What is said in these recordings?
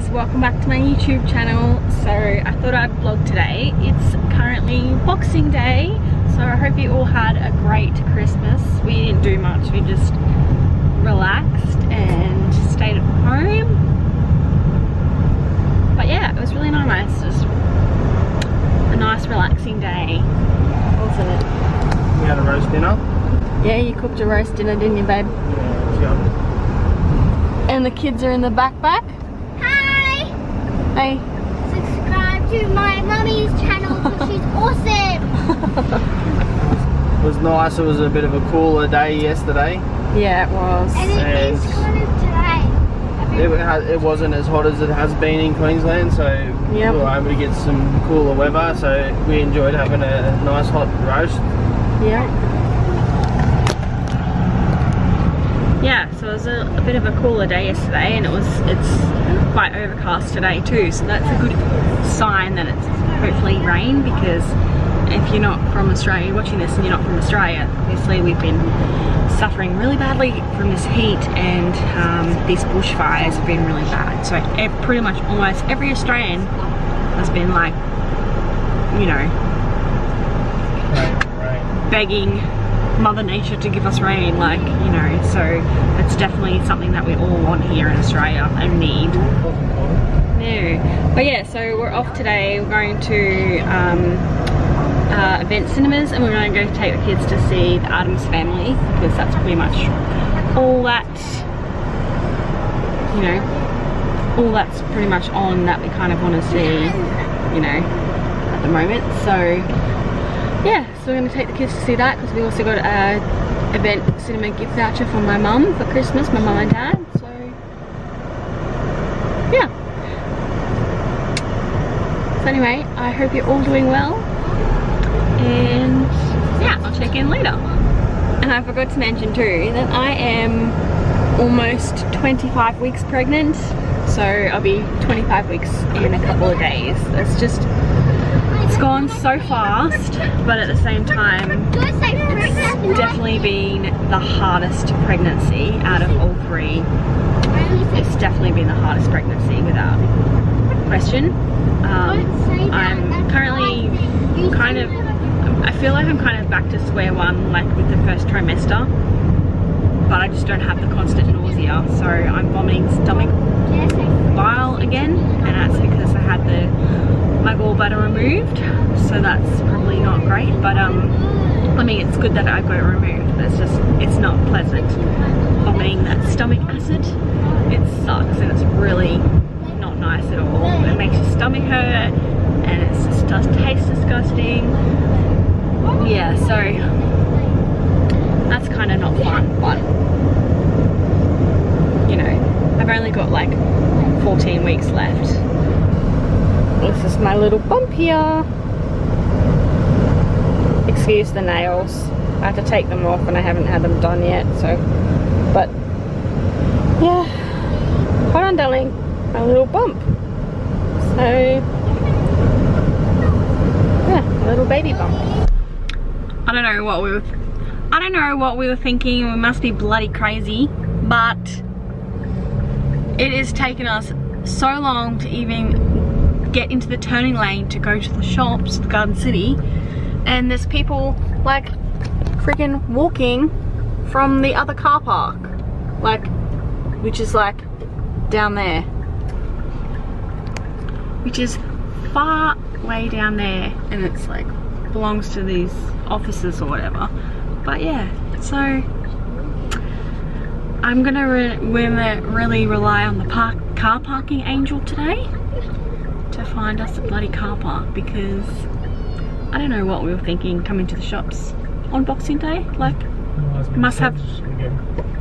guys, welcome back to my YouTube channel. So I thought I'd vlog today. It's currently Boxing Day, so I hope you all had a great Christmas. We didn't do much, we just relaxed and stayed at home. But yeah, it was really nice, just a nice relaxing day, wasn't it? We had a roast dinner. Yeah, you cooked a roast dinner, didn't you babe? Yeah, it was yum. And the kids are in the backpack. Hi! Hey, Subscribe to my mummy's channel because she's awesome! It was nice. It was a bit of a cooler day yesterday. yeah it was. And it is And- kind of today. It, it wasn't as hot as it has been in Queensland, so Yep. we were able to get some cooler weather. So we enjoyed having a nice hot roast. Yeah. Yeah, so it was a, a bit of a cooler day yesterday and it was it's quite overcast today too, so that's a good sign that it's hopefully rain because if you're not from Australia, you're watching this and you're not from Australia, obviously we've been suffering really badly from this heat and um, these bushfires have been really bad. So pretty much almost every Australian has been like, you know, begging Mother Nature to give us rain, like, you know, so it's definitely something that we all want here in Australia and need. No. But yeah, so we're off today. We're going to um, uh, Event Cinemas and we're going to go take the kids to see the Addams Family because that's pretty much all that, you know, all that's pretty much on that we kind of want to see, you know, at the moment. So yeah, so we're going to take the kids to see that because we also got a event cinema gift voucher from my mum for Christmas, my mum and dad. So yeah. So anyway, I hope you're all doing well. And yeah, I'll check in later. And I forgot to mention too that I am almost 25 weeks pregnant. So I'll be 25 weeks in a couple of days. That's just gone so fast, but at the same time, it's definitely been the hardest pregnancy out of all three. It's definitely been the hardest pregnancy without question. Um, I'm currently kind of, I feel like I'm kind of back to square one, like with the first trimester, but I just don't have the constant nausea, so I'm vomiting stomach bile again, and that's because I had the my gallbladder removed, so that's probably not great. But um, I mean, it's good that I got it removed, but it's just it's not pleasant vomiting that stomach acid. It sucks, and it's really not nice at all. It makes your stomach hurt, and it just does taste disgusting. Yeah, so that's kind of not fun, but you know, I've only got like 14 weeks left. This is my little bump here. Excuse the nails. I have to take them off and I haven't had them done yet, so. But, yeah. Hold on, darling. My little bump. So, yeah, a little baby bump. I don't know what we were, I don't know what we were thinking. We must be bloody crazy, but it has taken us so long to even get into the turning lane to go to the shops, the Garden City, and there's people like freaking walking from the other car park, like, which is like down there, which is far way down there, and it's like belongs to these offices or whatever. But yeah, so I'm gonna re re really rely on the park car parking angel today to find us a bloody car park because I don't know what we were thinking coming to the shops on Boxing Day. Like, Must have-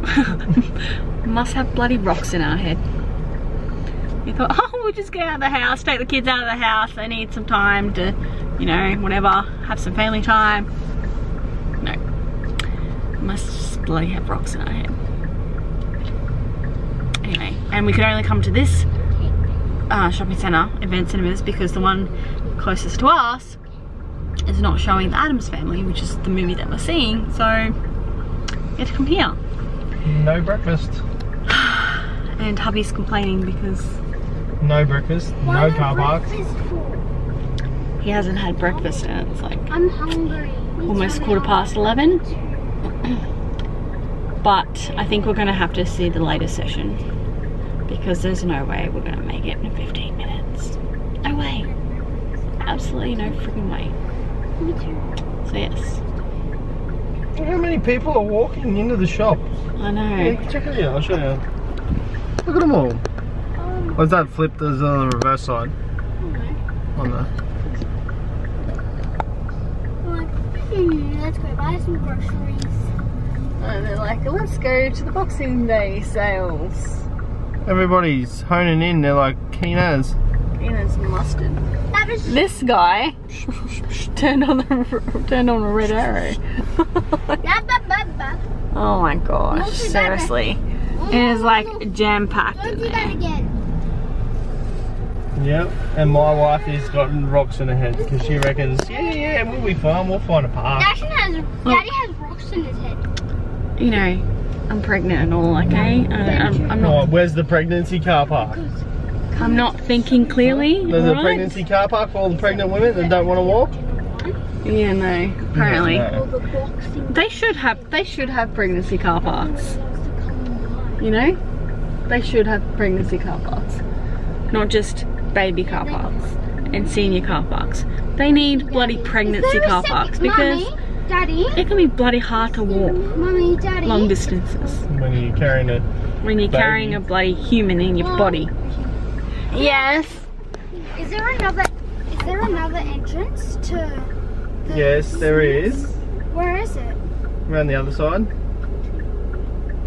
must have bloody rocks in our head. We thought, oh, we'll just get out of the house, take the kids out of the house. They need some time to, you know, whatever, have some family time. No, must bloody have rocks in our head. Anyway, and we could only come to this uh, shopping centre, Event Cinemas, because the one closest to us is not showing the Addams Family, which is the movie that we're seeing. So we had to come here. No breakfast. And hubby's complaining because No breakfast, no car parks. He hasn't had breakfast and it's like I'm hungry. almost quarter past 11. But I think we're gonna have to see the later session because there's no way we're gonna make it in 15 minutes. No way. Absolutely no freaking way. Me too. So yes, Look how many people are walking into the shop. I know. Yeah, check it out, I'll show you. Look at them all. Um, What's that flip that's on the reverse side? On the like, hmm, let's go buy some groceries. And they're like, let's go to the Boxing Day sales. Everybody's honing in, they're like keen as. Peanuts and mustard. This guy turned on the turned on a red arrow. Oh my gosh, Don't do that. seriously. It is like jam packed in there. again. Yep. And my wife has gotten rocks in her head because she reckons, yeah, yeah, we'll be fine, we'll find a park. Daddy has, Daddy has rocks in his head. You know, I'm pregnant and all, okay? Uh, I, um, I'm, I'm Oh, not. where's the pregnancy car park? I'm not thinking clearly. There's a pregnancy car park for all the pregnant women that don't want to walk. Yeah, no. Apparently, No. All they should have. They should have pregnancy car parks. wants to come by. You know, they should have pregnancy car parks, not just baby car parks and senior car parks. They need bloody pregnancy car parks because Mummy, Daddy, it can be bloody hard to walk Mummy, Daddy. long distances When you're carrying a when you're Baby. carrying a bloody human in your Mom. body. Yes. Is there another? Is there another entrance to? The, Yes, there is. Where is it? Around the other side.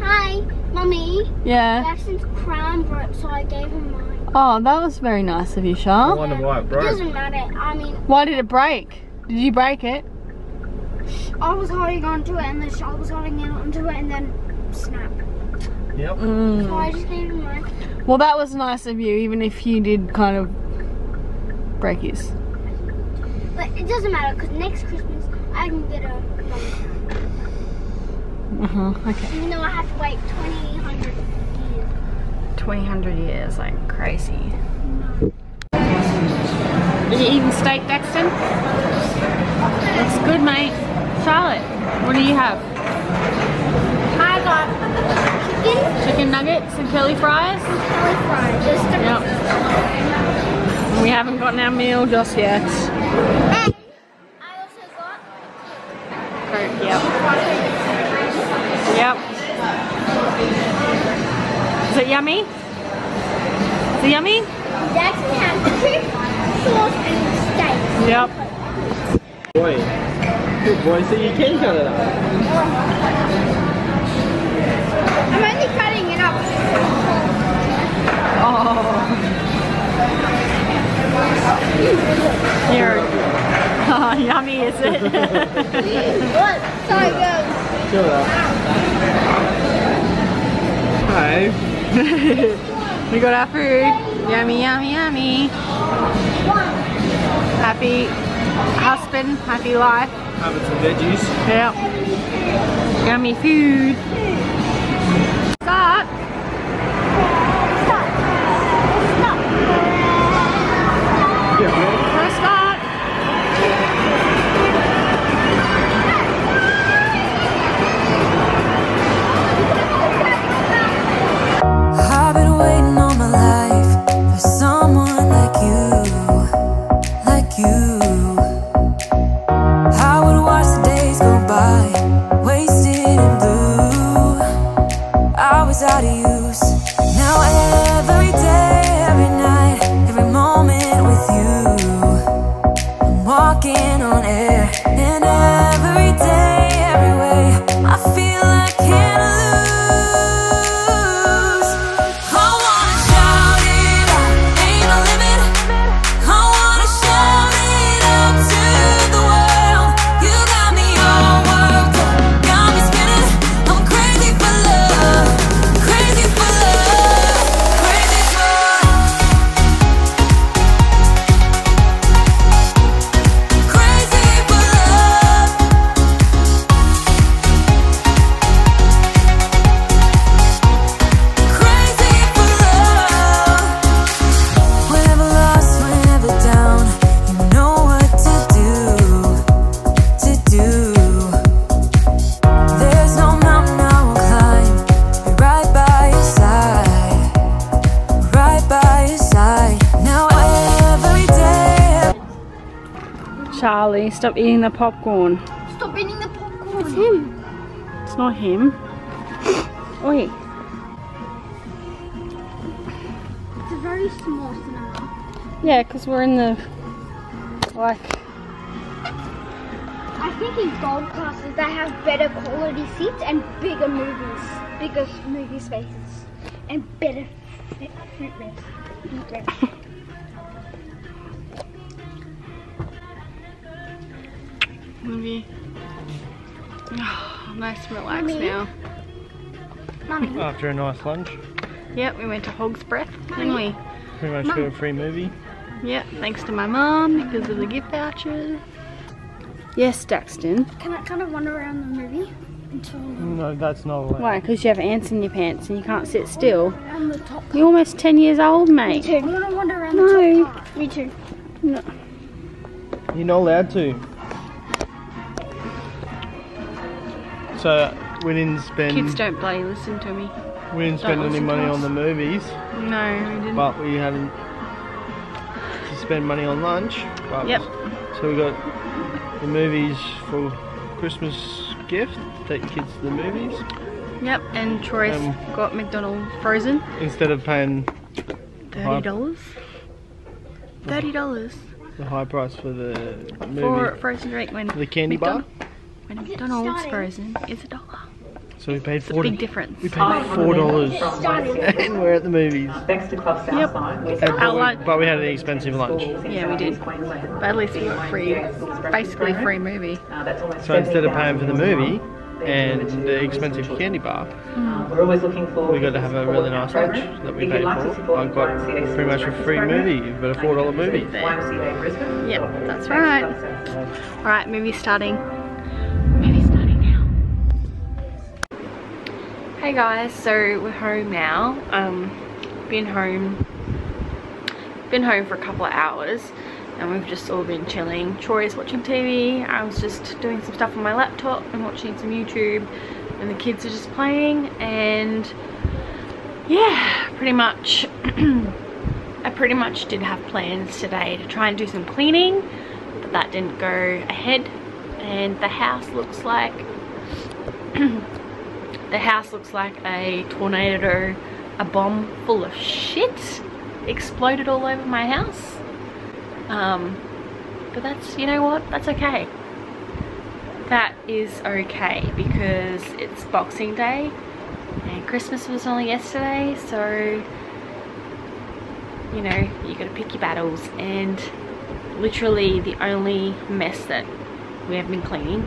Hi, Mummy. Yeah. Jackson's crown broke, so I gave him mine. Oh, that was very nice of you, I wonder why it It broke. doesn't matter. I mean, Why did it break? Did you break it? I was holding onto it, and then I was holding it onto it, and then snap. Yep. So Mm. I just gave him mine. Well, that was nice of you, even if you did kind of break his. But it doesn't matter because next Christmas I can get a mummy crown. Uh huh. Okay. Even though I have to wait 20, 100 years. 200 years, like crazy. No. Are you eating steak, Dexton? It's good, mate. Charlotte, what do you have? I got chicken Chicken nuggets and curly fries? and curly fries. Just a Yep. We haven't gotten our meal just yet. And I also got Coke, yep. Yep. Is it yummy? Is it yummy? Jackson has sauce, and steak. Yep. Boy. Good boy, so you can cut it up. I'm only cutting it up. Oh. Here. Oh, yummy, is it? Look, so it goes. It up. We got our food. Yummy, yummy, yummy. Happy husband, happy life. Having some veggies. Yep. Yummy food. Start. Yeah, First start. Was out of you. Stop eating the popcorn. Stop eating the popcorn. It's him. It's not him. Oi. It's a very small cinema. Yeah, because we're in the, like, I think in gold classes they have better quality seats and bigger movies, bigger movie spaces, and better f- fruit rest. Fruit rest. movie. nice and relaxed Mummy? now. Mummy, After a nice lunch, Yep, we went to Hog's Breath, didn't we? pretty much got a free movie. Yep, thanks to my mum because of the gift voucher. Yes, Daxton. can I kind of wander around the movie until No, that's not allowed. Why? Because you have ants in your pants and you can't sit still. around the top? You're almost 10 years old, Me mate. too. I want to wander around No. the top part. Me too. No. You're not allowed to. So we didn't spend Kids don't bloody listen to me. we didn't spend any money on the movies, No, we didn't. but we had to spend money on lunch. But Yep. So we got the movies for Christmas gift. Take kids to the movies Yep, and Troy's Um, got McDonald's frozen. instead of paying $30. $30 the high price for the for frozen drink when the candy bar. McDonald- when McDonald's frozen is a dollar. So we paid It's a forty. big difference. We paid four dollars, and we're at the movies. Next to Club Yep. Southside. And Our but, we, but we had an expensive lunch. Yeah, we did. But at least we got free, basically free movie. Uh, that's almost So instead of paying for the movie and the expensive candy bar, Uh, we're always looking for. we got to have a really nice lunch that we paid you'd like to for. I got pretty much a free movie, but a four dollar movie. YMCA Yep, that's right. Alright, movie starting. Hey guys, so we're home now. Um, been home, been home for a couple of hours, and we've just all been chilling. Troy's watching TV. I was just doing some stuff on my laptop and watching some YouTube, and the kids are just playing. And yeah, pretty much. I pretty much did have plans today to try and do some cleaning, but that didn't go ahead. And the house looks like the house looks like a tornado, a bomb full of shit exploded all over my house. Um, but that's, you know what, that's okay. That is okay because it's Boxing Day and Christmas was only yesterday, so you know, you gotta pick your battles and literally the only mess that we have been cleaning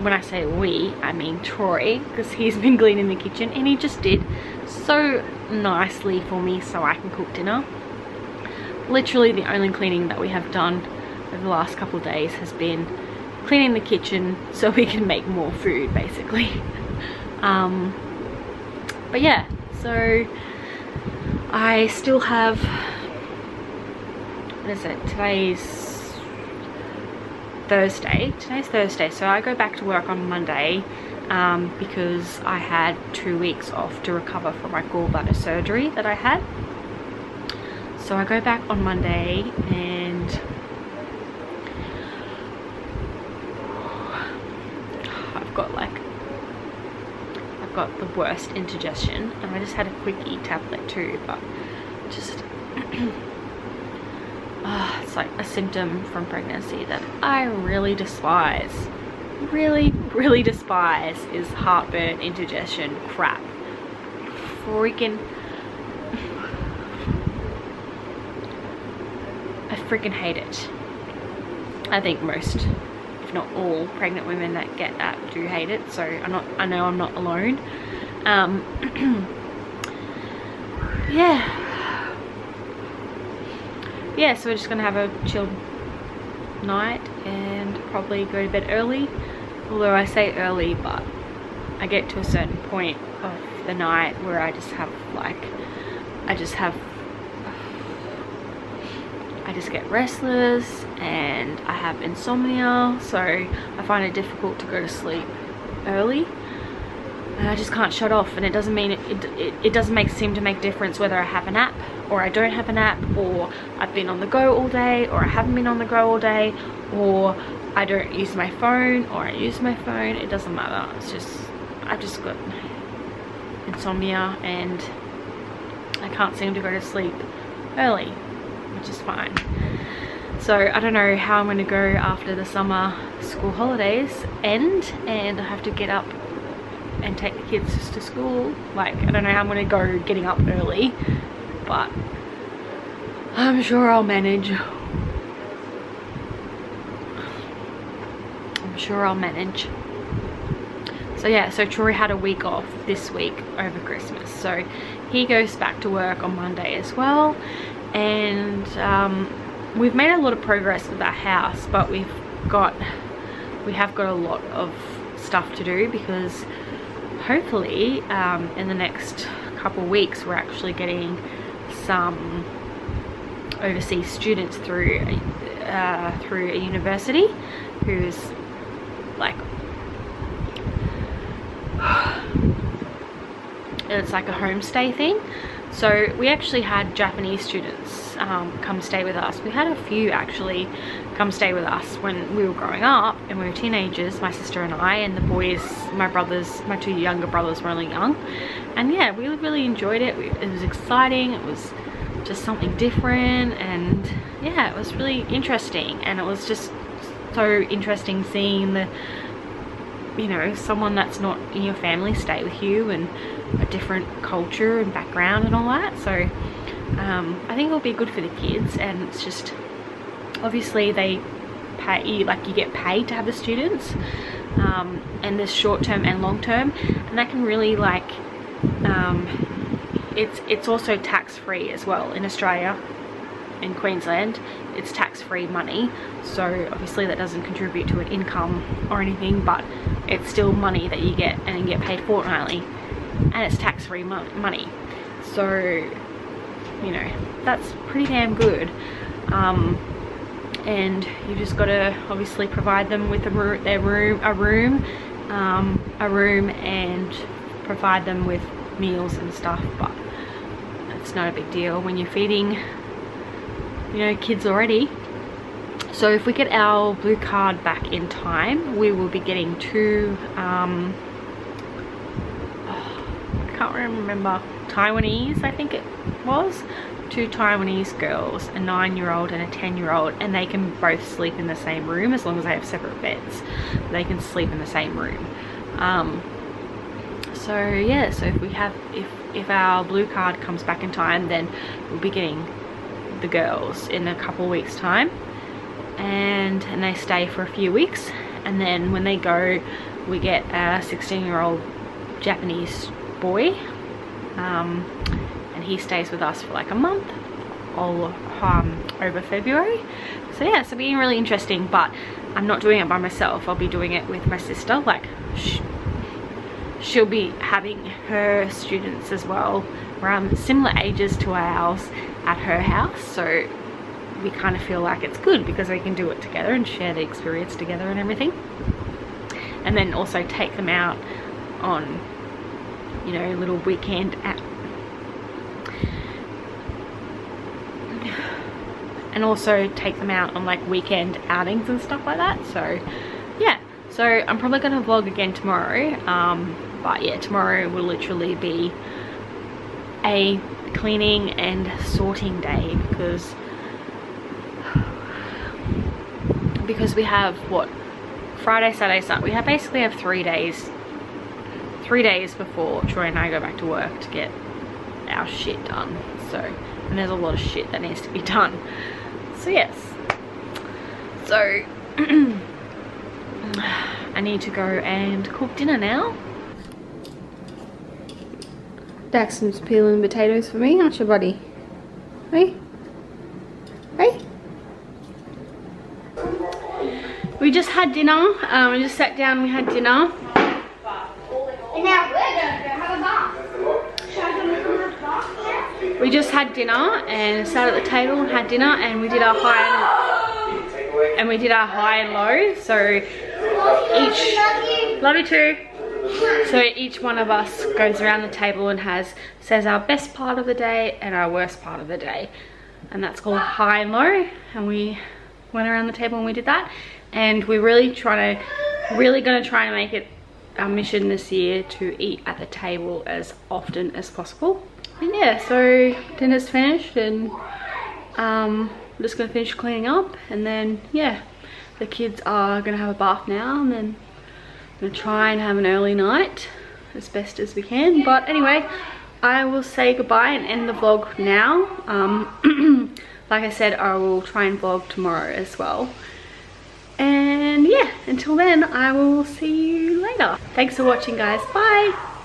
when I say we, I mean Troy, because he's been cleaning the kitchen and he just did so nicely for me so I can cook dinner. Literally the only cleaning that we have done over the last couple of days has been cleaning the kitchen so we can make more food basically. Um, but yeah, so I still have, what is it, today's Thursday. Today's Thursday, so I go back to work on Monday um, because I had two weeks off to recover from my gallbladder surgery that I had. So I go back on Monday and I've got like I've got the worst indigestion and I just had a Quick-Eze tablet too but just like a symptom from pregnancy that I really despise. Really, really despise is heartburn, indigestion, crap. Freaking. I freaking hate it. I think most, if not all, pregnant women that get that do hate it. So I'm not. I know I'm not alone. Um, yeah yeah, so we're just gonna have a chilled night and probably go to bed early. Although I say early, but I get to a certain point of the night where I just have like, I just have, I just get restless and I have insomnia. So I find it difficult to go to sleep early. And I just can't shut off and it doesn't mean it, it, it, doesn't make seem to make difference whether I have a nap or I don't have a nap or I've been on the go all day or I haven't been on the go all day or I don't use my phone or I use my phone. It doesn't matter. It's just I've just got insomnia and I can't seem to go to sleep early which is fine. So I don't know how I'm going to go after the summer school holidays end and I have to get up and take the kids to school. Like I don't know how I'm to go getting up early but I'm sure I'll manage. I'm sure I'll manage. So yeah so Troy had a week off this week over Christmas. So he goes back to work on Monday as well. And um, we've made a lot of progress with our house but we've got we have got a lot of stuff to do because hopefully um, in the next couple weeks we're actually getting some overseas students through uh, through a university who's like it's like a homestay thing. So we actually had Japanese students um, come stay with us. We had a few actually come stay with us when we were growing up and we were teenagers my sister and I and the boys my brothers my two younger brothers were only young. And yeah we really enjoyed it. It was exciting. It was just something different. And yeah it was really interesting. And it was just so interesting seeing the you know someone that's not in your family stay with you and a different culture and background and all that. So um, I think it'll be good for the kids. And it's just obviously they pay you like you get paid to have the students um, and there's short term and long term and that can really like um, it's it's also tax-free as well in Australia in Queensland it's tax-free money so obviously that doesn't contribute to an income or anything but it's still money that you get and you get paid fortnightly and it's tax-free mo money. So you know that's pretty damn good. Um, and you just got to obviously provide them with a room, their room a room um, a room and provide them with meals and stuff but it's not a big deal when you're feeding you know kids already. So if we get our blue card back in time we will be getting two um, I can't remember Taiwanese I think it was two Taiwanese girls a nine-year-old and a 10-year-old and they can both sleep in the same room as long as they have separate beds. They can sleep in the same room. Um, so yeah so if we have if if our blue card comes back in time then we'll be getting the girls in a couple weeks time. And and they stay for a few weeks and then when they go we get a 16 year old Japanese boy. Um, he stays with us for like a month all um, over February. So yeah so being really interesting but I'm not doing it by myself. I'll be doing it with my sister. Like she'll be having her students as well around similar ages to ours at her house. So we kind of feel like it's good because we can do it together and share the experience together and everything. And then also take them out on you know little weekend and also take them out on like weekend outings and stuff like that. So yeah. So I'm probably gonna vlog again tomorrow. Um, but yeah tomorrow will literally be a cleaning and sorting day because because we have what Friday Saturday Sunday we have basically have three days three days before Troy and I go back to work to get our shit done. So and there's a lot of shit that needs to be done so yes so I need to go and cook dinner now Daxton's peeling potatoes for me, aren't you, buddy? Hey? Hey? We just had dinner. Um, we just sat down we had dinner. And now we're going to go have a bath. Should I go make a bath? We just had dinner and sat at the table and had dinner and we did our high and, and we did our high and low. So each, love you too. So each one of us goes around the table and has says our best part of the day and our worst part of the day. And that's called high and low. And we went around the table and we did that. And we're really trying to, really gonna try and make it our mission this year to eat at the table as often as possible. And yeah, so dinner's finished and um, I'm just gonna finish cleaning up and then yeah, the kids are gonna have a bath now and then I'm gonna try and have an early night as best as we can. But anyway, I will say goodbye and end the vlog now. Um, like I said, I will try and vlog tomorrow as well. And yeah, until then, I will see you later. Thanks for watching guys, bye!